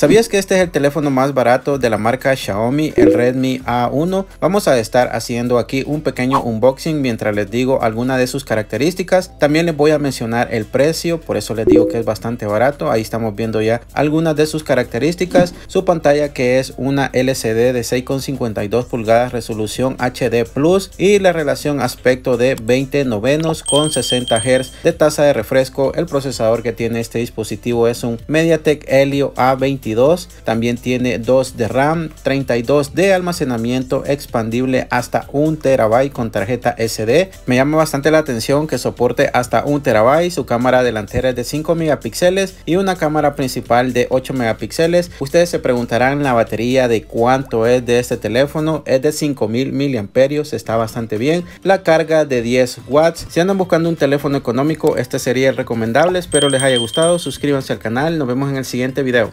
¿Sabías que este es el teléfono más barato de la marca Xiaomi, el Redmi A1? Vamos a estar haciendo aquí un pequeño unboxing mientras les digo algunas de sus características. También les voy a mencionar el precio, por eso les digo que es bastante barato. Ahí estamos viendo ya algunas de sus características. Su pantalla que es una LCD de 6,52 pulgadas resolución HD Plus y la relación aspecto de 20 novenos con 60 Hz de tasa de refresco. El procesador que tiene este dispositivo es un MediaTek Helio A22. También tiene 2 de RAM, 32 de almacenamiento expandible hasta 1 terabyte con tarjeta SD. Me llama bastante la atención que soporte hasta 1 terabyte. Su cámara delantera es de 5 megapíxeles y una cámara principal de 8 megapíxeles. Ustedes se preguntarán la batería de cuánto es de este teléfono. Es de 5000 miliamperios, está bastante bien. La carga de 10 watts. Si andan buscando un teléfono económico, este sería recomendable. Espero les haya gustado. Suscríbanse al canal. Nos vemos en el siguiente video.